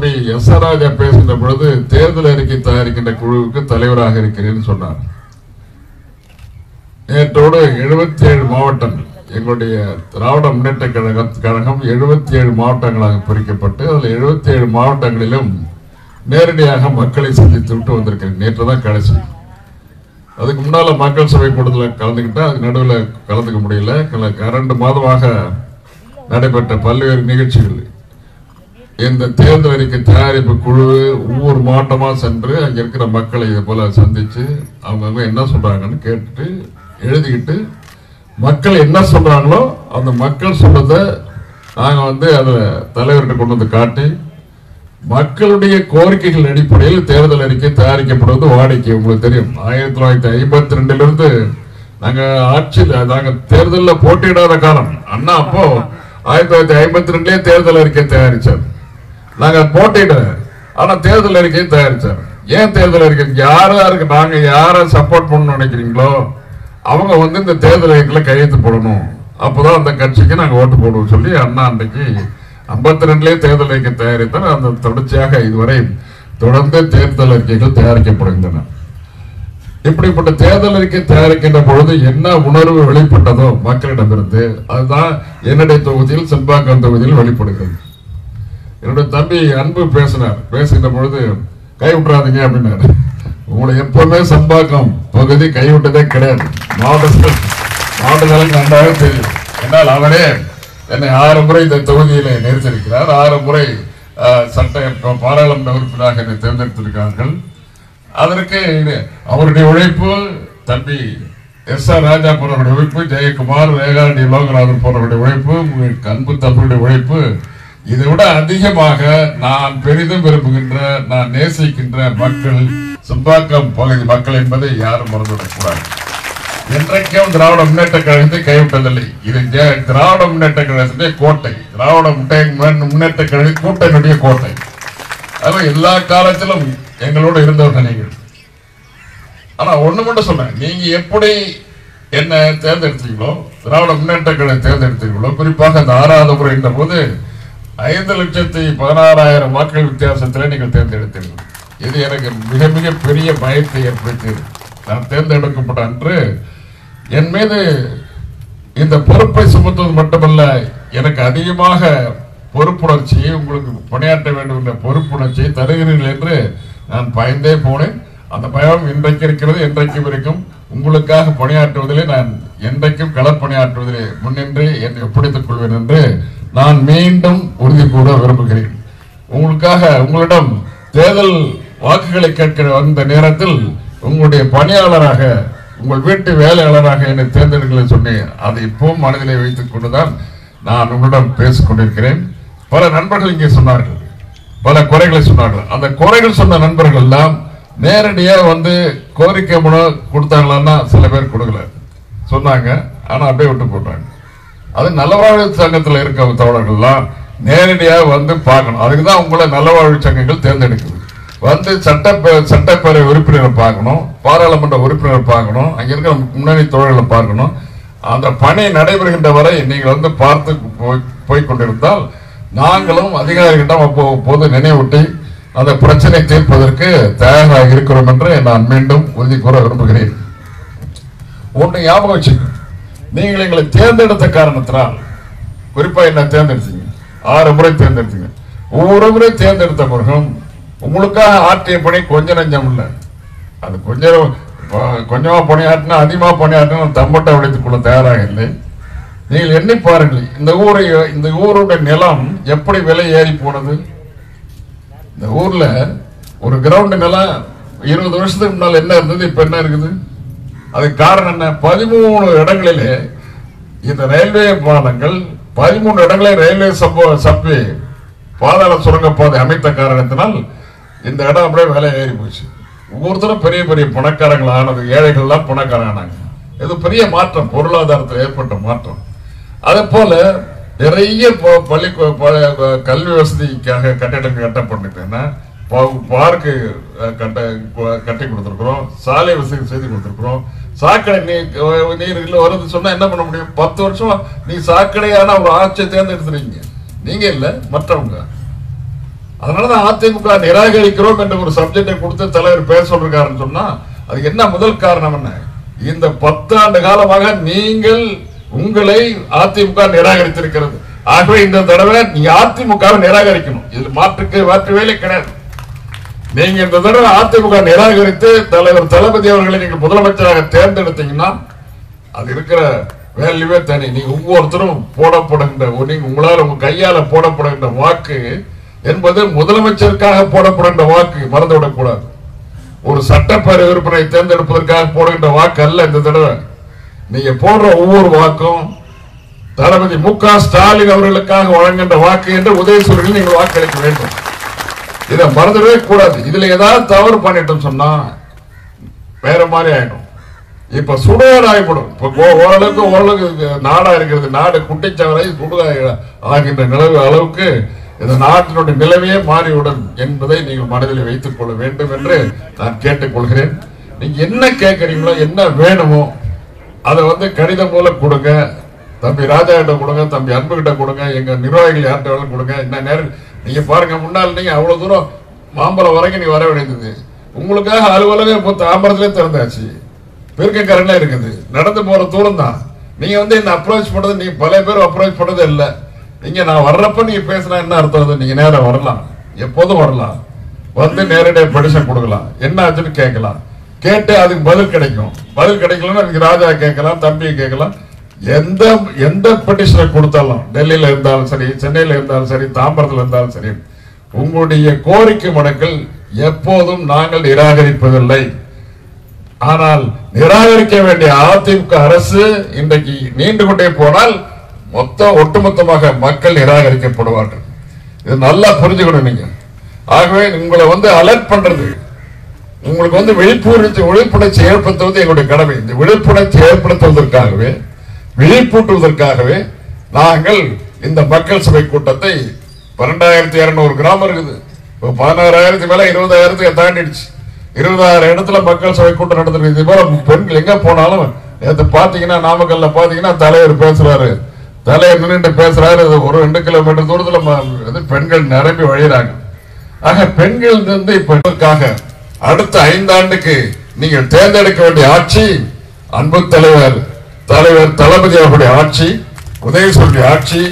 தம்பி எஸ் ராஜா பேசுகின்ற பொழுது தேர்தல் அறிக்கை தயாரிக்கின்ற குழுவுக்கு தலைவராக இருக்கிறேன்னு சொன்னார். நேற்றோடு 77 ஏழு மாவட்டங்கள் எங்களுடைய திராவிட முன்னேற்ற கழகம் கழகம் 77 ஏழு மாவட்டங்களாக பிரிக்கப்பட்டு அதில் 77 ஏழு மாவட்டங்களிலும் நேரடியாக மக்களை சந்தித்து விட்டு வந்திருக்கிறேன். நேற்று தான் கடைசி. அதுக்கு முன்னால் மக்கள் சபை கூட்டத்தில் கலந்துக்கிட்டேன் அதுக்கு நடுவில் கலந்துக்க முடியல. கல- இரண்டு மாதமாக நடைபெற்ற பல்வேறு நிகழ்ச்சிகள் இந்த தேர்தல் அறிக்கை தயாரிப்பு குழு ஒவ்வொரு மாவட்டமா சென்று அங்க இருக்கிற மக்களை இது போல சந்திச்சு அவங்கவுங்க என்ன சொல்றாங்கன்னு கேட்டுட்டு எழுதிக்கிட்டு மக்கள் என்ன சொல்றாங்களோ அந்த மக்கள் சொன்னதை நாங்க வந்து அதை தலைவர்கிட்ட கொண்டு வந்து காட்டி மக்களுடைய கோரிக்கைகள் அடிப்படையில் தேர்தல் அறிக்கை தயாரிக்கப்படுவது வாடிக்கை. உங்களுக்கு தெரியும். ஆயிரத்தி தொள்ளாயிரத்தி ஐம்பத்தி ரெண்டுலேருந்து நாங்கள் ஆட்சியில் நாங்கள் தேர்தலில் போட்டியிடாத காலம். அண்ணா அப்போ ஆயிரத்தி தொள்ளாயிரத்தி ஐம்பத்தி ரெண்டுலேயே தேர்தல் அறிக்கை தயாரிச்சார். நாங்கள் போட்டியிட ஆனால் தேர்தல் அறிக்கையை தயாரித்தார் ஏன் தேர்தல் அறிக்கை? யார் யாருக்கு நாங்கள் யாரை சப்போர்ட் பண்ணணும்னு நினைக்கிறீங்களோ அவங்க வந்து இந்த தேர்தல் அறிக்கையில் கையெழுத்து போடணும். அப்போதான் அந்த கட்சிக்கு நாங்கள் ஓட்டு போடுவோம் சொல்லி அண்ணா அன்றைக்கு ஐம்பத்தி ரெண்டுலேயே தேர்தல் அறிக்கை தயாரித்தார். அந்த தொடர்ச்சியாக இதுவரை தொடர்ந்து தேர்தல் அறிக்கைகள் தயாரிக்கப்படுகின்றன. இப்படிப்பட்ட தேர்தல் அறிக்கை தயாரிக்கின்ற பொழுது என்ன உணர்வு வெளிப்பட்டதோ மக்களிடமிருந்து அதுதான் என்னுடைய தொகுதியில் செம்பாக்கம் தொகுதியில் வெளிப்படுகிறது. என்னுடைய தம்பி அன்பு பேசினார். பேசுகின்ற பொழுது கைவிட்டுறாதீங்க அப்படின்னாரு. உங்களை எப்பவுமே சம்பாக்கம் பகுதி கைவிட்டதே கிடையாது. மாவட்ட மாவட்டங்களுக்கு நன்றாக தெரியும். என்னால் அவரே என்னை ஆறு முறை இந்த தொகுதியிலே நிறுத்திருக்கிறார் ஆறு முறை அஹ், சட்ட பாராளுமன்ற உறுப்பினராக என்னை தேர்ந்தெடுத்திருக்கிறார்கள். அதற்கு அவருடைய உழைப்பு தம்பி எஸ் ஆர் ராஜா போன்றவருடைய உழைப்பு ஜெயக்குமார் ரேகாண்டி லோகநாதன் போன்றவருடைய உழைப்பு அன்பு தம்பியுடைய உழைப்பு இதை விட அதிகமாக நான் பெரிதும் விரும்புகின்ற நான் நேசிக்கின்ற மக்கள் சும்பாக்கம் பகுதி மக்கள் என்பதை யாரும் மறந்துவிடக்கூடாது. என்றைக்கும் திராவிட முன்னேற்ற கழகத்தை கைவிட்டதில்லை. இது திராவிட முன்னேற்ற கழகத்தினுடைய கோட்டை. திராவிட முன்னே- முன்னேற்ற கழக கூட்டணியுடைய கோட்டை. அது எல்லா காலத்திலும் எங்களோட இருந்தவர்கள் நீங்கள். ஆனா ஒண்ணு மட்டும் சொன்னேன் நீங்க எப்படி என்ன தேர்ந்தெடுத்தீங்களோ திராவிட முன்னேற்ற கழகம் தேர்ந்தெடுத்தீங்களோ குறிப்பாக அந்த ஆறாவது முறை என்ற போது ஐந்து லட்சத்தி பதினாறாயிரம் வாக்குகள் வித்தியாசத்தில் நீங்கள் தேர்ந்தெடுத்தீர்கள். இது எனக்கு மிக மிக பெரிய பயத்தை ஏற்படுத்தியது. நான் தேர்ந்தெடுக்கப்பட்ட அன்று என் மீது இந்த பொறுப்பை சுமத்துவது மட்டுமல்ல எனக்கு அதிகமாக பொறுப்புணர்ச்சியை உங்களுக்கு பணியாற்ற வேண்டும் என்ற பொறுப்புணர்ச்சியை தருகிறீர்கள் என்று நான் பயந்தே போனேன். அந்த பயம் இன்றைக்கு இருக்கிறது என்றைக்கும் இருக்கும். உங்களுக்காக பணியாற்றுவதிலே நான் என்றைக்கும் களப்பணியாற்றுவதிலே முன்னின்று என்னை ஒப்படைத்துக் கொள்வேன் என்று நான் மீண்டும் உறுதி கூற விரும்புகிறேன். உங்களுக்காக உங்களிடம் தேர்தல் வாக்குகளை கேட்கிற அந்த நேரத்தில் உங்களுடைய பணியாளராக உங்கள் வீட்டு வேலையாளராக என்னை தேர்ந்தெடுக்கல சொன்னேன். அதை இப்பவும் மனதிலே வைத்துக் கொண்டுதான் நான் உங்களிடம் பேசிக் கொண்டிருக்கிறேன். பல நண்பர்கள் இங்கே சொன்னார்கள். பல குறைகளை சொன்னார்கள். அந்த குறைகள் சொன்ன நண்பர்கள் எல்லாம் நேரடியாக வந்து கோரிக்கை மூலம் கொடுத்தாங்களான்னா சில பேர் கொடுக்கல. சொன்னாங்க. ஆனால் அப்படியே விட்டு போட்டாங்க. அது நல்லவாழ்வு சங்கத்தில் இருக்க தோழர்கள்லாம் நேரடியாக வந்து பார்க்கணும். அதுக்கு தான் உங்களை நலவாழ்வு சங்கங்கள் தேர்ந்தெடுக்குது. வந்து சட்டப்பே சட்டப்பேரவை உறுப்பினரை பார்க்கணும். பாராளுமன்ற உறுப்பினரை பார்க்கணும். அங்கே இருக்கிற முன்னணி தோழர்களை பார்க்கணும். அந்த பணி நடைபெறுகின்ற வரை நீங்கள் வந்து பார்த்து போய் போய் கொண்டிருந்தால் நாங்களும் அதிகாரிகளிடம் போது நினைவூட்டி அந்த பிரச்சனை தீர்ப்பதற்கு தயாராக இருக்கிறோம் என்று நான் மீண்டும் உறுதி கூற விரும்புகிறேன். ஒன்று ஞாபகம் வச்சுக்கணும் நீங்கள் எங்களை தேர்ந்தெடுத்த காரணத்தினால் குறிப்பா என்ன தேர்ந்தெடுத்தீங்க? ஆறு முறை தேர்ந்தெடுத்தீங்க. ஒவ்வொரு முறை தேர்ந்தெடுத்த பிறகும் உங்களுக்காக ஆற்றிய பணி கொஞ்சம் நஞ்சம் இல்லை. அது கொஞ்சம் கொஞ்சமாக பணியாற்றினா அதிகமாக பணியாற்றினா தம்பட்டை உடைத்துக் கொள்ள தயாராக இல்லை. நீங்கள் எண்ணி பாருங்கள் இந்த ஊரை இந்த ஊருடைய நிலம் எப்படி விலை ஏறி போனது? இந்த ஊரில் ஒரு கிரவுண்டு நிலம் இருபது வருஷத்துக்கு முன்னால் என்ன இருந்தது இப்போ என்ன இருக்குது? அதுக்கு காரணம் என்ன? பதிமூணு இடங்களிலே இந்த ரயில்வே பாலங்கள் பதிமூணு இடங்களில் ரயில்வே சம்பவ சப்பி பாதாள சுரங்கப்பாதை அமைத்த காரணத்தினால் இந்த இடம் அப்படியே விலை ஏறி போச்சு. ஒவ்வொருத்தரும் பெரிய பெரிய பணக்காரங்கள் ஆனது ஏழைகள்லாம் பணக்காரங்க ஆனாங்க. இது பெரிய மாற்றம் பொருளாதாரத்தில் ஏற்பட்ட மாற்றம். அதே போல நிறைய பள்ளி கல்வி வசதிக்காக கட்டிடங்கள் கட்டப்பட்டுட்டேன்னா பார்க்கு கட்ட கட்டி கொடுத்துருக்குறோம். சாலை வசதி செய்து கொடுத்துருக்குறோம். சாக்கடை நீ நீர் இல்லை வருது சொன்னா என்ன பண்ண முடியும்? பத்து வருஷம் நீ சாக்கடையான ஒரு ஆட்சியை தேர்ந்தெடுத்துறீங்க நீங்க இல்ல மற்றவங்க. அதனாலதான் அதிமுக நிராகரிக்கிறோம் என்ற ஒரு சப்ஜெக்டை கொடுத்து தலைவர் பேர் சொல்றாருன்னு சொன்னா அது என்ன முதல் காரணம் என்ன? இந்த பத்தாண்டு காலமாக நீங்கள் உங்களை அதிமுக நிராகரித்திருக்கிறது. ஆகவே இந்த தடவை நீங்க அதிமுகவை நிராகரிக்கணும். இது மாற்றுக்கு மாற்று வேலை கிடையாது. நீங்க இந்த தடவை அதிமுக நிராகரித்து தலைவர் தளபதி அவர்களை நீங்க முதலமைச்சராக தேர்ந்தெடுத்தீங்கன்னா அது இருக்கிற வேல்யூவே தனி. நீங்க ஒவ்வொருத்தரும் போடப்படுகின்ற நீங்க உங்களால் உங்க கையால போடப்படுகின்ற வாக்கு என்பது முதலமைச்சருக்காக போடப்படுகின்ற வாக்கு. மறந்துவிடக் கூடாது ஒரு சட்டப்பேரவை உறுப்பினரை தேர்ந்தெடுப்பதற்காக போடுகின்ற வாக்கு அல்ல இந்த தடவை. நீங்க போடுற ஒவ்வொரு வாக்கும் தளபதி மு க ஸ்டாலின் அவர்களுக்காக வழங்குகின்ற வாக்கு என்று உதயசூரில் நீங்கள் வாக்களிக்க வேண்டும். இதை மறந்துடவே கூடாது. இதுல ஏதாவது தவறு பண்ணிட்டோம் சொன்னா வேற மாதிரி ஆயிடும். இப்ப சுடுகாடு ஆகிப்படும் இப்ப ஓரளவுக்கு ஓரளவுக்கு நாடா இருக்கிறது. நாடு குட்டிச்சவரை சுடுகாடு ஆகின்ற நிலவு அளவுக்கு இந்த நாட்டினுடைய நிலைமையே மாறிவிடும் என்பதை நீங்கள் மனதில் வைத்துக் கொள்ள வேண்டும் என்று நான் கேட்டுக்கொள்கிறேன். நீங்க என்ன கேட்கறீங்களோ என்ன வேணுமோ அதை வந்து கடிதம் மூலம் கொடுங்க. தம்பி ராஜா கிட்ட கொடுங்க தம்பி அன்பு கிட்ட கொடுங்க எங்க நிர்வாகிகள் யார்கிட்ட வேணாலும் கொடுங்க. என்ன நேரம் நீங்க பாருங்க முன்னால் நீங்க அவ்வளவு தூரம் மாம்பழம் வரைக்கும் நீ வர வேண்டியது. உங்களுக்காக அலுவலகம் இப்போ தாம்பரத்திலே திறந்தாச்சு. பெருக்கக்கரன்ல இருக்குது. நடந்து போற தூரம் தான். நீங்க வந்து என்ன அப்ரோச் பண்றது நீங்க பல பேர் அப்ரோச் பண்ணது இல்லை. நீங்க நான் வர்றப்ப நீங்க பேசினா என்ன அர்த்தம் நீங்க நேரம் வரலாம். எப்போதும் வரலாம். வந்து நேரடியாக பெடிஷன் கொடுக்கலாம். என்ன ஆச்சுன்னு கேட்கலாம். கேட்டு அதுக்கு பதில் கிடைக்கும். பதில் கிடைக்கலன்னா அதுக்கு ராஜா கேட்கலாம் தம்பியை கேட்கலாம். எந்த எந்த பெட்டிஷனை கொடுத்தாலும் டெல்லியில் இருந்தாலும் சரி சென்னையில் இருந்தாலும் சரி தாம்பரத்தில் இருந்தாலும் சரி உங்களுடைய கோரிக்கை மனுக்கள் எப்போதும் நாங்கள் நிராகரிப்பதில்லை. ஆனால் நிராகரிக்க வேண்டிய அதிமுக அரசு இன்றைக்கு நீண்டு கொண்டே போனால் மொத்த ஒட்டுமொத்தமாக மக்கள் நிராகரிக்கப்படுவார்கள். இது நல்லா புரிஞ்சுக்கணும் நீங்க. ஆகவே உங்களை வந்து அலர்ட் பண்றது உங்களுக்கு வந்து விழிப்புணர்ச்சி விழிப்புணர்ச்சி ஏற்படுத்துவது எங்களுடைய கடமை. இந்த விழிப்புணர்ச்சி ஏற்படுத்துவதற்காகவே விழிப்பூட்டுவதற்காகவே நாங்கள் இந்த மக்கள் சபை கூட்டத்தை பன்னெண்டாயிரத்தி இரநூறு கிராமம் இருக்குது. இப்போ பதினாறாயிரத்தி மேலே இருபதாயிரத்துக்கு தாண்டிடுச்சு. இருபதாயிரம் இடத்துல மக்கள் சபை கூட்டம் நடத்துறது இது போல பெண்கள் எங்கே போனாலும் நேற்று பார்த்தீங்கன்னா நாமக்கல்ல பார்த்தீங்கன்னா தலைவர் பேசுறாரு. தலைவர் நின்று பேசுறாரு. அது ஒரு ரெண்டு கிலோமீட்டர் தூரத்தில் பெண்கள் நிரம்பி வழிகிறாங்க ஆக பெண்கள் வந்து இப்ப அடுத்த ஐந்தாண்டுக்கு நீங்கள் தேர்ந்தெடுக்க வேண்டிய ஆட்சி அன்பு தலைவர் தலைவர் தளபதி அவர்களுடைய ஆட்சி உதயசூரிய ஆட்சி